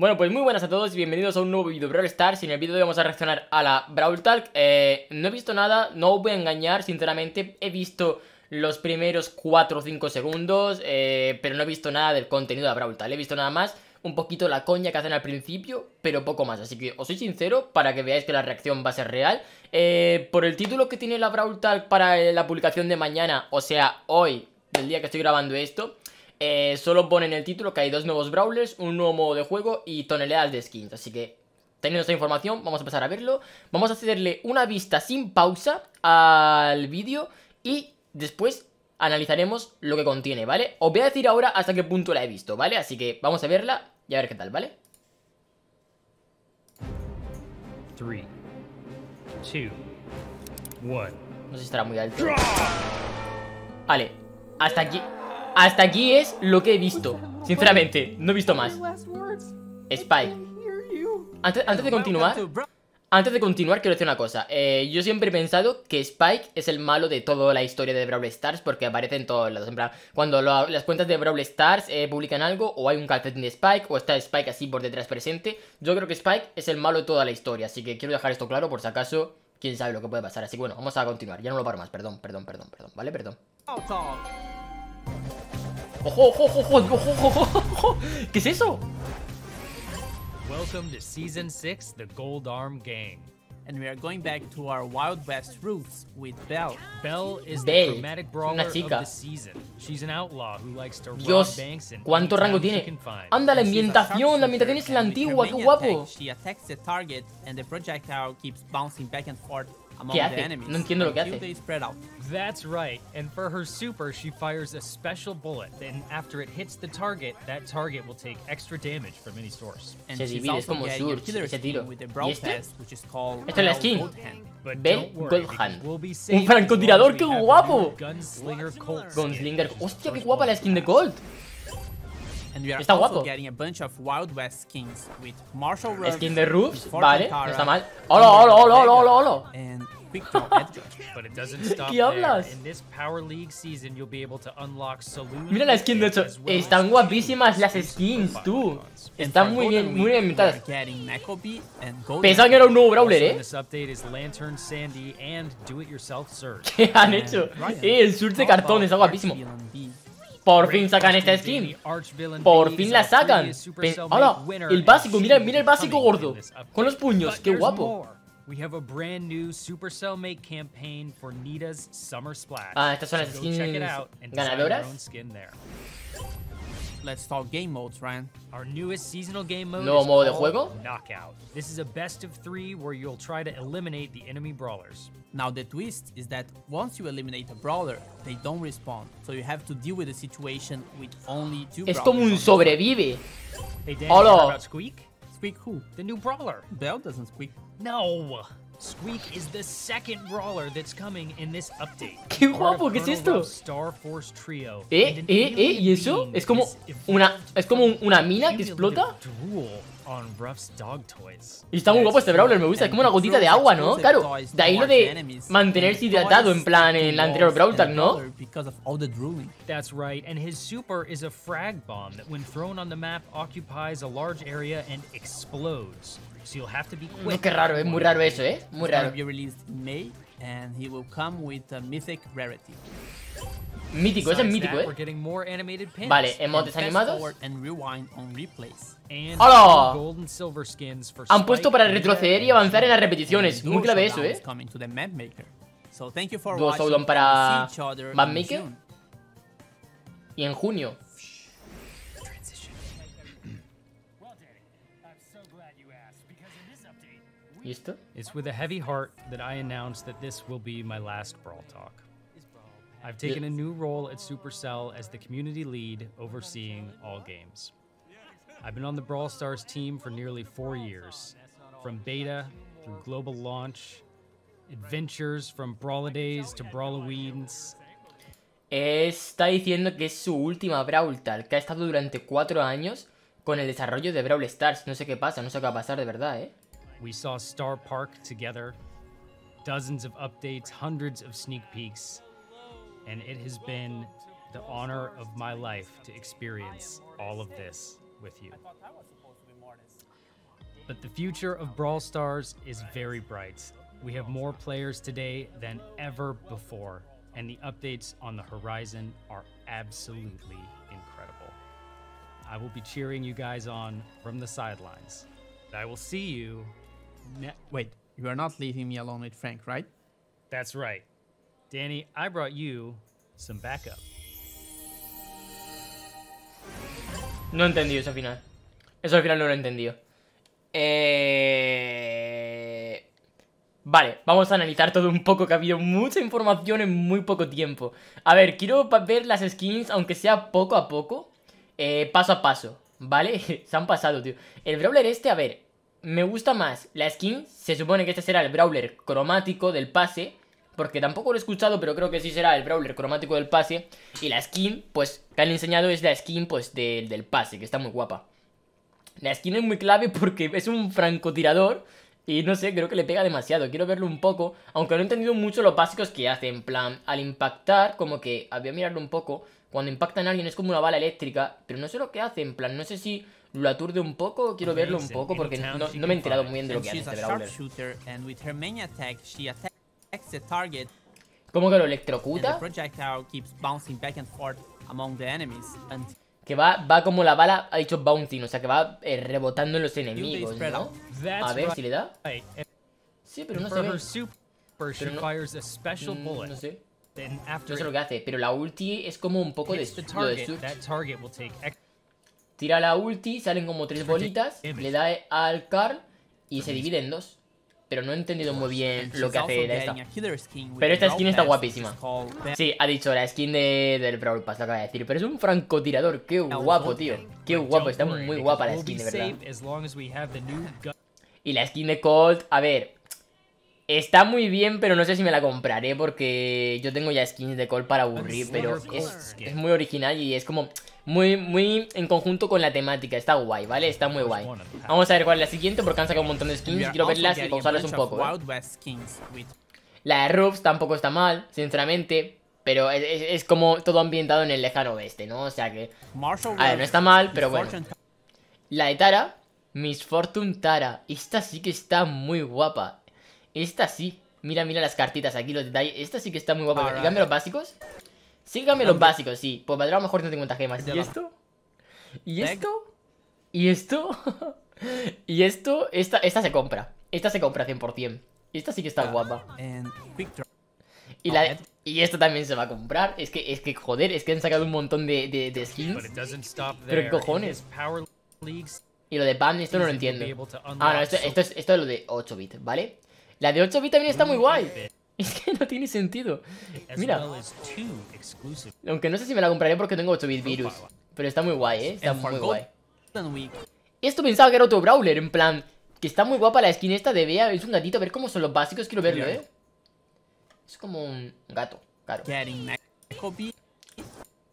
Bueno, pues muy buenas a todos y bienvenidos a un nuevo vídeo de Brawl Stars. En el vídeo de hoy vamos a reaccionar a la Brawl Talk. Eh, No he visto nada, no os voy a engañar, sinceramente he visto los primeros 4 o 5 segundos eh, Pero no he visto nada del contenido de la Brawl Talk, he visto nada más un poquito la coña que hacen al principio, pero poco más. Así que os soy sincero para que veáis que la reacción va a ser real. Eh, Por el título que tiene la Brawl Talk para la publicación de mañana, o sea, hoy, del día que estoy grabando esto eh, solo pone en el título que hay dos nuevos brawlers, un nuevo modo de juego y toneladas de skins. Así que, teniendo esta información, vamos a empezar a verlo. Vamos a hacerle una vista sin pausa al vídeo y después analizaremos lo que contiene, ¿vale? Os voy a decir ahora hasta qué punto la he visto, ¿vale? Así que vamos a verla y a ver qué tal, ¿vale? 3, 2, 1. No sé si estará muy alto. Vale, hasta aquí... Hasta aquí es lo que he visto. Sinceramente, no he visto más. Spike. Antes, de continuar, antes de continuar quiero decir una cosa. Eh, yo siempre he pensado que Spike es el malo de toda la historia de Brawl Stars porque aparece en todos lados. En plan, cuando las cuentas de Brawl Stars eh, publican algo, o hay un calcetín de Spike, o está Spike así por detrás presente. Yo creo que Spike es el malo de toda la historia. Así que quiero dejar esto claro por si acaso, quién sabe lo que puede pasar. Así que bueno, vamos a continuar. Ya no lo paro más. Perdón, perdón, perdón, perdón. ¿Vale? Perdón. ¡Ojo, ojo, ojo, ojo, ojo! ¿Qué es eso? Welcome to Season 6, the Gold Arm Gang. And we are going back to our Wild West roots with Belle. Belle is Belle, the chromatic brawler of the season. She's an outlaw who likes to Dios, rob banks and ¿cuánto rango tiene? Anda, la ambientación, la ambientación es la antigua, qué guapo. She attacks the target and the projectile keeps bouncing back and forth ¿Qué hace? No entiendo lo que hace. That's right. And for her super, she fires a special bullet. And after it hits the target, that target will take extra damage from any source. Se divide, es como Surge, ese tiro. ¿Y este? Esta es la skin. Bell Goldhand. Un francotirador, qué guapo. Gunslinger Colt. Gunslinger. Hostia, qué guapa la skin de Colt. And we are está guapo. getting a bunch of Wild West skins with Marshall Ruff, Skin de Roofs, vale, no está mal. Hola, hola, hola, hola, hola, And quick But it doesn't stop ¿Qué hablas? In this Power League season, you'll be able to unlock saloon Mira la skin de hecho, están guapísimas las skins, tú. Están muy bien, muy bien inventadas. Pensaba que era un nuevo brawler, ¿eh? ¿Qué han hecho? Eh, el surge de cartón está guapísimo. Por fin sacan esta skin. Por fin la sacan. ¡Hola! El básico, mira, mira el básico gordo. Con los puños, qué guapo. Ah, estas son las skins check it out and ganadoras. Own skin there. Let's talk game modes, Ryan. Our newest seasonal game mode Nuevo modo de juego? Knockout. This is a best of three where you'll try to eliminate the enemy brawlers. Now the twist is that once you eliminate a brawler, they don't respawn, so you have to deal with the situation with only two Es como un sobrevive. Hey Dan, Hola. about Squeak? Squeak who? The new brawler. Belle doesn't squeak. No. Squeak is the second brawler that's coming in this update. ¡Qué guapo! ¿Qué es esto? Star Force Trio. ¿Eh? ¿Eh? ¿Eh? ¿Y eso? ¿Es como una, es como una mina que explota? Y está muy guapo este Brawler, me gusta. Es como una gotita de agua, ¿no? Claro, de ahí lo de mantenerse hidratado en plan en la anterior Brawl Tag, ¿no? That's right, and his super is a frag bomb that when thrown on the map occupies a large area and explodes. So you'll have to be quick. No, qué raro, es muy raro eso, ¿eh? Muy raro. Be released in May, and he will come with a mythic rarity. Mítico, ese es mítico, ¿eh? Vale, emotes animados. ¡Hola! Han puesto para retroceder y avanzar en las repeticiones. Muy clave eso, ¿eh? Dos Showdown para Mapmaker. Y en junio. It's with a heavy heart that I announce that this will be my last Brawl Talk. I've taken a new role at Supercell as the community lead overseeing all games. I've been on the Brawl Stars team for nearly four years, from beta through global launch, adventures from Brawladays to Brawloweens. Está diciendo que es su última Brawl Talk, que ha estado durante cuatro años con el desarrollo de Brawl Stars. No sé qué pasa, no sé qué va a pasar de verdad, ¿eh? We saw Star Park together, dozens of updates, hundreds of sneak peeks, and it has been the honor of my life to experience all of this with you. But the future of Brawl Stars is very bright. We have more players today than ever before, and the updates on the horizon are absolutely incredible. I will be cheering you guys on from the sidelines. I will see you. Ne- Wait, you are not leaving me alone with Frank, right? That's right. Danny, I brought you some backup. No he entendido eso al final. Eso al final no lo he entendido. Eh... Vale, vamos a analizar todo un poco, que ha habido mucha información en muy poco tiempo. A ver, quiero ver las skins, aunque sea poco a poco, eh, paso a paso, ¿vale? Se han pasado, tío. El Brawler este, a ver, me gusta más la skin, se supone que este será el Brawler cromático del pase, porque tampoco lo he escuchado, pero creo que sí será el Brawler cromático del pase. Y la skin, pues, que han enseñado es la skin, pues, del- del pase, que está muy guapa. La skin es muy clave porque es un francotirador y no sé, creo que le pega demasiado. Quiero verlo un poco, aunque no he entendido mucho los básicos que hace. En plan, al impactar, como que, voy a mirarlo un poco. Cuando impacta en alguien es como una bala eléctrica, pero no sé lo que hace. En plan, no sé si lo aturde un poco. Quiero verlo un poco porque no, no me he enterado muy bien de lo que hace este Brawler. ¿Cómo que lo electrocuta? Que va, va como la bala, ha dicho bouncing, o sea que va eh, rebotando en los enemigos, ¿no? A ver si le da. Sí, pero no se ve. Pero no- Mm. No sé. After sé lo que hace, pero la ulti es como un poco de, lo de surge. Tira la ulti, salen como tres bolitas, le da al Carl y se divide en dos. Pero no he entendido muy bien lo que hace esta. Pero esta skin está guapísima. Sí, ha dicho la skin de, del Brawl Pass, lo acaba de decir. Pero es un francotirador, qué guapo, tío. Qué guapo, está muy guapa la skin, de verdad. Y la skin de Colt, a ver. Está muy bien, pero no sé si me la compraré porque yo tengo ya skins de Colt para aburrir, pero es, es muy original y es como muy, muy en conjunto con la temática. Está guay, ¿vale? Está muy guay. Vamos a ver cuál es la siguiente porque han sacado un montón de skins y quiero verlas y pausarlas un poco. ¿eh? La de Rubs tampoco está mal, sinceramente, pero es, es- es como todo ambientado en el lejano oeste, ¿no? O sea que... A ver, no está mal, pero bueno. La de Tara, Miss Fortune Tara. Esta sí que está muy guapa. Esta sí. Mira, mira las cartitas aquí, los detalles. Esta sí que está muy guapa. ¿Y Alright. cambia los básicos? Sí cambia los básicos, sí. Pues valdrá a lo mejor 150 gemas. ¿Y esto? ¿Y esto? ¿Y esto? ¿Y esto? Esta, esta se compra. Esta se compra 100%. Esta sí que está guapa. Quick Draw. Y, la, y esto también se va a comprar. Es que, es que joder, es que han sacado un montón de, de, de But skins. Pero qué cojones. Y lo de Pam, esto no lo entiendo. Ah, no, esto, esto, es, esto es lo de 8 bits, ¿vale? La de 8 bits también está muy guay. Es que no tiene sentido. Mira, aunque no sé si me la compraré porque tengo 8 bit virus. Pero está muy guay, ¿eh? Está muy guay. Esto pensaba que era otro Brawler, en plan... Que está muy guapa la skin esta de Bea. Es un gatito, a ver cómo son los básicos, quiero verlo, ¿eh? Es como un gato, claro.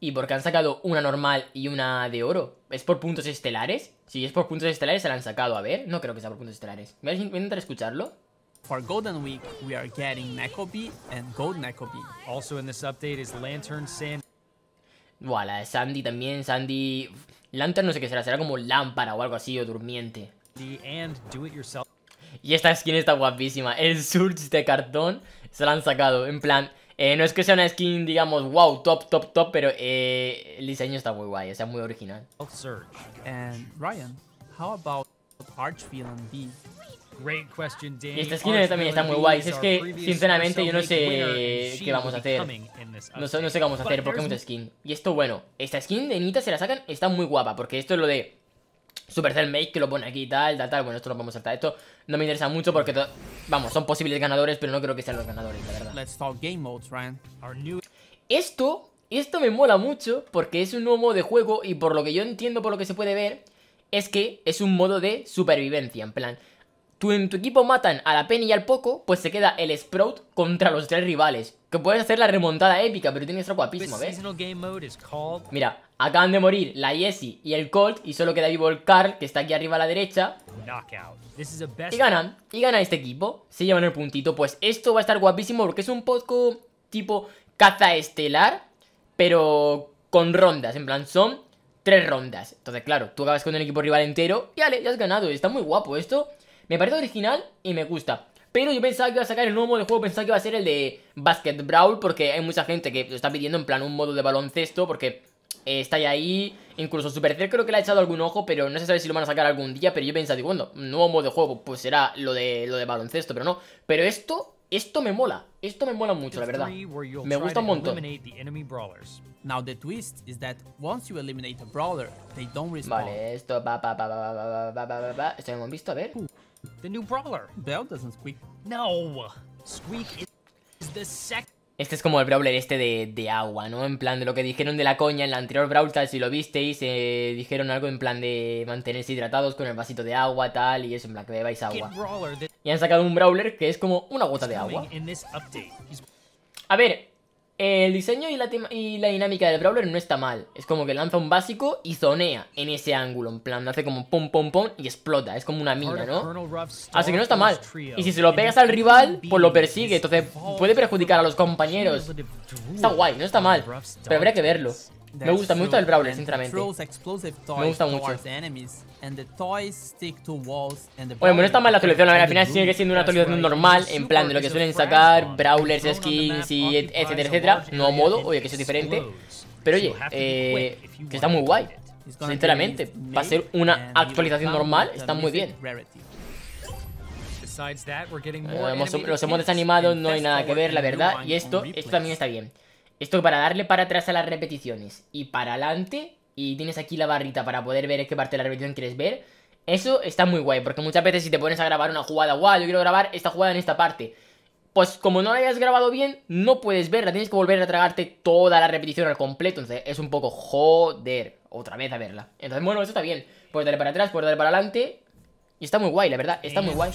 ¿Y por qué han sacado una normal y una de oro? ¿Es por puntos estelares? Si es por puntos estelares se la han sacado, a ver. No creo que sea por puntos estelares. Voy a intentar escucharlo. For Golden Week, we are getting Neko Bee and Gold Neko Bee. Also in this update is Lantern Sand. Buah, la de Sandy también, Sandy... Lantern no sé qué será, será como lámpara o algo así, o durmiente. and do it yourself Y esta skin está guapísima. El Surge de cartón se la han sacado. En plan, eh, no es que sea una skin, digamos, wow, top, top, top, pero eh, el diseño está muy guay, o sea, muy original. Surge. And Ryan, how about Archvillain B? Great question, Danny. Y esta skin también está muy guay. Es que, sinceramente, yo no sé qué vamos a hacer. No sé, no sé qué vamos a hacer porque hay mucha skin. Y esto, bueno, esta skin de Nita se la sacan, está muy guapa. Porque esto es lo de Supercell Make, que lo pone aquí y tal, tal, tal. Bueno, esto lo vamos a saltar. Esto no me interesa mucho porque, vamos, son posibles ganadores, pero no creo que sean los ganadores, la verdad. Let's talk game modes, Ryan. Our new Esto, esto me mola mucho porque es un nuevo modo de juego y por lo que yo entiendo, por lo que se puede ver, es que es un modo de supervivencia. En plan, tú en tu equipo matan a la Penny y al Poco, pues se queda el Sprout contra los tres rivales. Que puedes hacer la remontada épica, pero tiene que estar guapísimo, ¿ves? Mira, acaban de morir la Jessie y el Colt y solo queda vivo el Carl, que está aquí arriba a la derecha. Y ganan, y gana este equipo. Se llevan el puntito. Pues esto va a estar guapísimo porque es un poco tipo caza estelar, pero con rondas. En plan, son tres rondas. Entonces, claro, tú acabas con un equipo rival entero y vale, ya has ganado. Está muy guapo esto. Me parece original y me gusta. Pero yo pensaba que iba a sacar el nuevo modo de juego, pensaba que iba a ser el de Basket Brawl, porque hay mucha gente que lo está pidiendo en plan un modo de baloncesto, porque eh, está ya ahí. Incluso Supercell creo que le ha echado algún ojo, pero no se sabe si lo van a sacar algún día. Pero yo pensaba, digo, bueno, nuevo modo de juego, pues será lo de, lo de baloncesto, pero no. Pero esto, esto me mola. Esto me mola mucho, la verdad. Me gusta un montón. Now the twist is that once you eliminate a brawler, they don't respawn. Vale, esto va, va, va, va, va, va, va, va, va. Esto hemos visto, a ver. The new brawler. Bell doesn't squeak. No. Squeak is the second. Este es como el Brawler este de, de, agua, ¿no? En plan de lo que dijeron de la coña en la anterior Brawl tal, si lo visteis, eh, dijeron algo en plan de mantenerse hidratados con el vasito de agua, tal, y eso, en plan que bebáis agua. Y han sacado un Brawler que es como una gota de agua. A ver, el diseño y la, y la dinámica del Brawler no está mal. Es como que lanza un básico y zonea en ese ángulo. En plan, hace como pum pum pum y explota. Es como una mina, ¿no? Así que no está mal. Y si se lo pegas al rival, pues lo persigue. Entonces puede perjudicar a los compañeros. Está guay, no está mal. Pero habría que verlo. Me gusta, me gusta el Brawler, sinceramente. Me gusta mucho. Bueno, no está mal la actualización, al final sigue siendo una actualización normal, en plan de lo que suelen sacar, Brawlers, skins y etcétera, etcétera. Nuevo modo, oye, que eso es diferente. Pero oye, eh, que está muy guay. Sinceramente, va a ser una actualización normal, está muy bien. Eh, los emotes animados no hay nada que ver, la verdad. Y esto, esto también está bien. Esto para darle para atrás a las repeticiones. Y para adelante, y tienes aquí la barrita para poder ver qué parte de la repetición quieres ver, eso está muy guay, porque muchas veces si te pones a grabar una jugada, guau, yo quiero grabar esta jugada en esta parte, pues como no la hayas grabado bien, no puedes verla, tienes que volver a tragarte toda la repetición al completo, entonces es un poco joder, otra vez a verla. Entonces, bueno, eso está bien, puedes darle para atrás, puedes darle para adelante, y está muy guay, la verdad, está muy guay.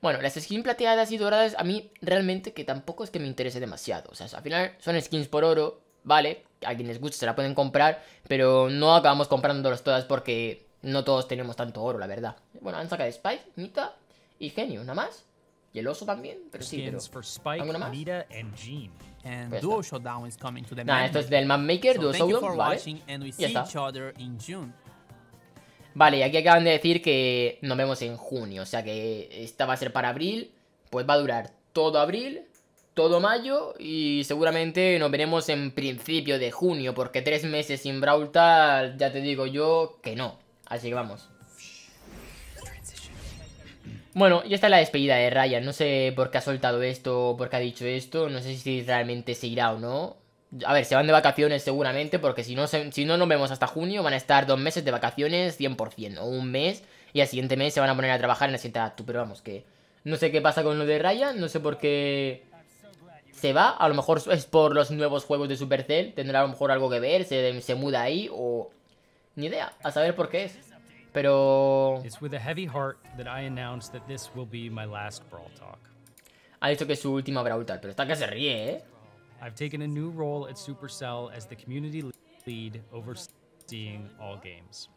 Bueno, las skins plateadas y doradas a mí realmente que tampoco es que me interese demasiado. O sea, al final son skins por oro, ¿vale? A quienes les guste se la pueden comprar, pero no acabamos comprándolas todas porque no todos tenemos tanto oro, la verdad. Bueno, han sacado Spike, Nita y Genio, nada más. Y el oso también, pero sí, pero... ¿Alguna más? And pues Duo Showdown is coming to the nah, esto es del Mapmaker, Duo Showdown, vale. Y ya está. Vale, y aquí acaban de decir que nos vemos en junio. O sea que esta va a ser para abril. Pues va a durar todo abril, todo mayo y seguramente nos veremos en principio de junio. Porque tres meses sin Brawl ya te digo yo que no. Así que vamos. Bueno, ya está la despedida de Ryan. No sé por qué ha soltado esto, por qué ha dicho esto. No sé si realmente se irá o no. A ver, se van de vacaciones seguramente, porque si no, si no nos vemos hasta junio, van a estar dos meses de vacaciones 100%, o un mes, y al siguiente mes se van a poner a trabajar en la siguiente acto. Pero vamos, que no sé qué pasa con lo de Ryan, no sé por qué se va. A lo mejor es por los nuevos juegos de Supercell, tendrá a lo mejor algo que ver, se, se muda ahí, o... Ni idea, a saber por qué es. Pero... Ha dicho que es su última Brawl pero está que se ríe, ¿eh? I've taken a new role at Supercell as the community lead overseeing all games.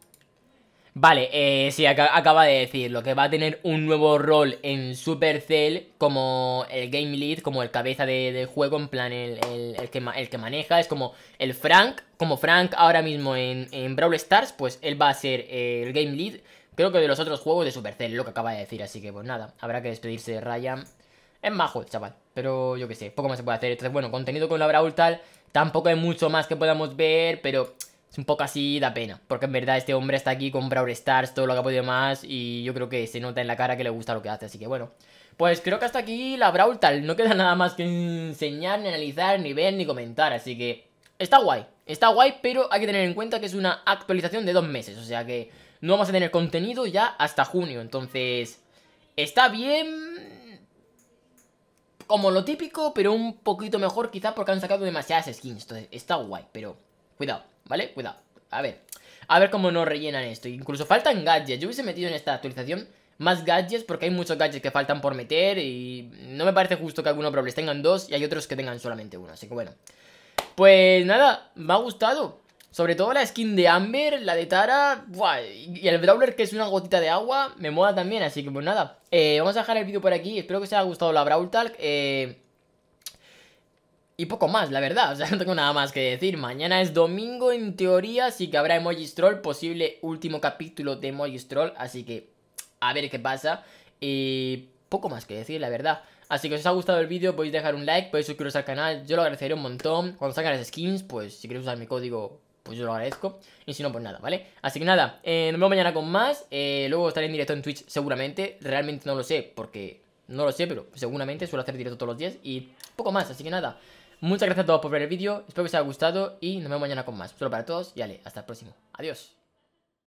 Vale, eh, sí, acaba de decirlo, que va a tener un nuevo rol en Supercell como el Game Lead, como el cabeza de, juego, en plan el, que, el que maneja, es como el Frank, como Frank ahora mismo en, en Brawl Stars, pues él va a ser el Game Lead, creo que de los otros juegos de Supercell, lo que acaba de decir, así que pues nada, habrá que despedirse de Ryan. Es majo el chaval, pero yo qué sé, poco más se puede hacer. Entonces, bueno, contenido con la Brawl tal, tampoco hay mucho más que podamos ver, pero es un poco así, da pena. Porque en verdad este hombre está aquí con Brawl Stars, todo lo que ha podido más, y yo creo que se nota en la cara que le gusta lo que hace, así que bueno. Pues creo que hasta aquí la Brawl tal, no queda nada más que enseñar, ni analizar, ni ver, ni comentar, así que está guay. Está guay, pero hay que tener en cuenta que es una actualización de dos meses, o sea que no vamos a tener contenido ya hasta junio, entonces... Está bien, como lo típico, pero un poquito mejor quizá porque han sacado demasiadas skins. Entonces, está guay, pero cuidado, ¿vale? Cuidado. A ver, a ver cómo nos rellenan esto. Incluso faltan gadgets. Yo hubiese metido en esta actualización más gadgets porque hay muchos gadgets que faltan por meter y no me parece justo que algunos problemas tengan dos y hay otros que tengan solamente uno. Así que bueno. Pues nada, me ha gustado. Sobre todo la skin de Amber, la de Tara, y el Brawler que es una gotita de agua, me mola también, así que pues nada. Eh, vamos a dejar el vídeo por aquí, espero que os haya gustado la Brawl Talk. Eh, y poco más, la verdad, o sea, no tengo nada más que decir. Mañana es domingo, en teoría, así que habrá Emoji Stroll, posible último capítulo de Emoji Stroll, así que a ver qué pasa. Y poco más que decir, la verdad. Así que si os ha gustado el vídeo, podéis dejar un like, podéis suscribiros al canal, yo lo agradeceré un montón. Cuando salgan las skins, pues si queréis usar mi código, pues yo lo agradezco. Y si no, pues nada, ¿vale? Así que nada, eh, nos vemos mañana con más. Eh, luego estaré en directo en Twitch seguramente. Realmente no lo sé, porque no lo sé, pero seguramente suelo hacer directo todos los días. Y poco más, así que nada. Muchas gracias a todos por ver el vídeo, espero que os haya gustado y nos vemos mañana con más. Solo para todos y ale, hasta el próximo. Adiós.